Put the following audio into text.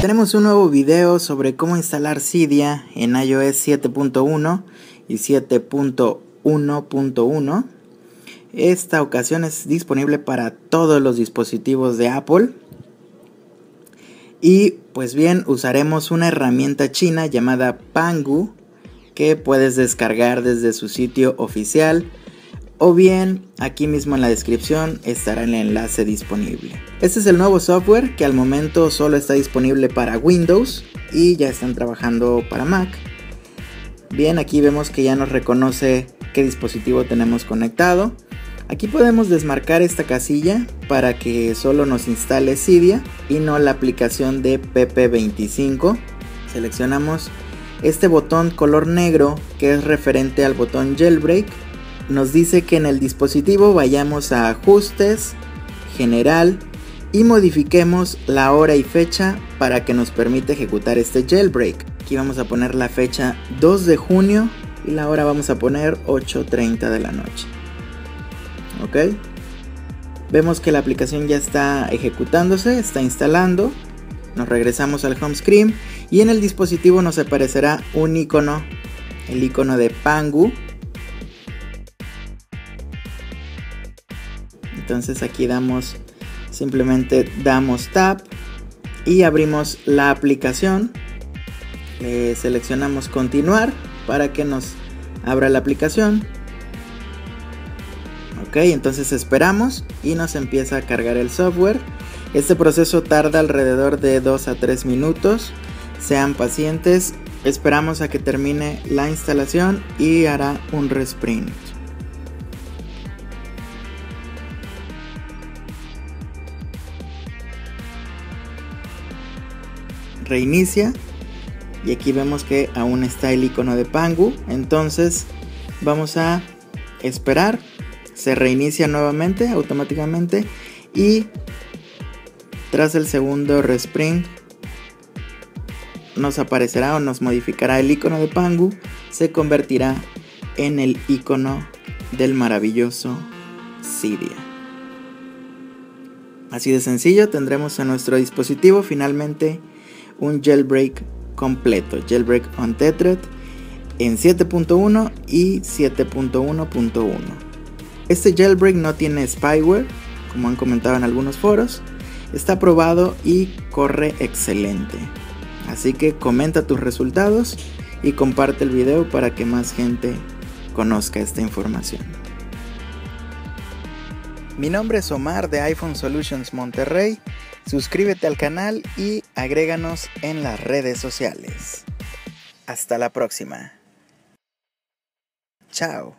Tenemos un nuevo video sobre cómo instalar Cydia en iOS 7.1 y 7.1.1. Esta ocasión es disponible para todos los dispositivos de Apple. Y pues bien, usaremos una herramienta china llamada Pangu que puedes descargar desde su sitio oficial o bien aquí mismo en la descripción estará el enlace disponible. Este es el nuevo software que al momento solo está disponible para Windows y ya están trabajando para Mac. Bien, aquí vemos que ya nos reconoce qué dispositivo tenemos conectado. Aquí podemos desmarcar esta casilla para que solo nos instale Cydia y no la aplicación de PP25. Seleccionamos este botón color negro que es referente al botón jailbreak nos dice que en el dispositivo vayamos a ajustes, general y modifiquemos la hora y fecha para que nos permita ejecutar este jailbreak. Aquí vamos a poner la fecha 2 de junio y la hora vamos a poner 8.30 de la noche. Ok. Vemos que la aplicación ya está ejecutándose, está instalando. Nos regresamos al home screen y en el dispositivo nos aparecerá un icono, el icono de Pangu entonces aquí damos simplemente damos tap y abrimos la aplicación. Seleccionamos continuar para que nos abra la aplicación. Ok entonces esperamos y nos empieza a cargar el software. Este proceso tarda alrededor de 2 a 3 minutos. Sean pacientes. Esperamos a que termine la instalación y hará un resprint reinicia. Y aquí vemos que aún está el icono de Pangu. Entonces vamos a esperar. Se reinicia nuevamente automáticamente. Y tras el segundo respring nos aparecerá o nos modificará el icono de Pangu. Se convertirá en el icono del maravilloso Cydia. Así de sencillo tendremos a nuestro dispositivo finalmente un jailbreak completo, jailbreak untethered en 7.1 y 7.1.1. Este jailbreak no tiene spyware, como han comentado en algunos foros, está probado y corre excelente. Así que comenta tus resultados y comparte el video para que más gente conozca esta información. Mi nombre es Omar de iPhone Solutions Monterrey Suscríbete al canal y agréganos en las redes sociales. Hasta la próxima. Chao.